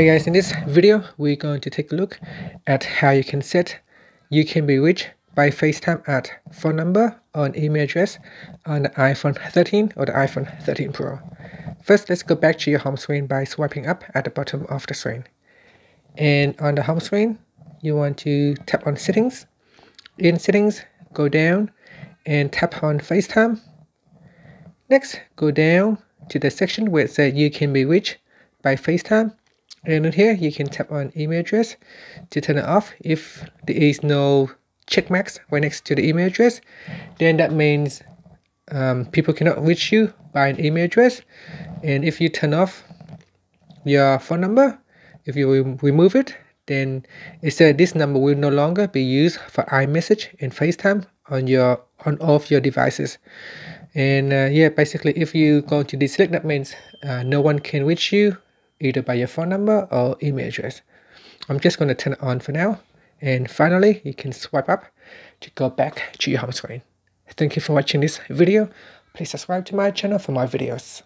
Hey guys, in this video, we're going to take a look at how you can set you can be reached by FaceTime at phone number on email address on the iPhone 13 or the iPhone 13 Pro. First, let's go back to your home screen by swiping up at the bottom of the screen. And on the home screen, you want to tap on settings. In settings, go down and tap on FaceTime. Next, go down to the section where it says you can be reached by FaceTime and here. You can tap on email address to turn it off. If there is no check marks right next to the email address then that means um, people cannot reach you by an email address. And if you turn off your phone number if you re remove it then said this number will no longer be used for iMessage and FaceTime on your on all of your devices. And uh, yeah basically if you go to deselect that means uh, no one can reach you either by your phone number or email address. I'm just going to turn it on for now. And finally, you can swipe up to go back to your home screen. Thank you for watching this video. Please subscribe to my channel for more videos.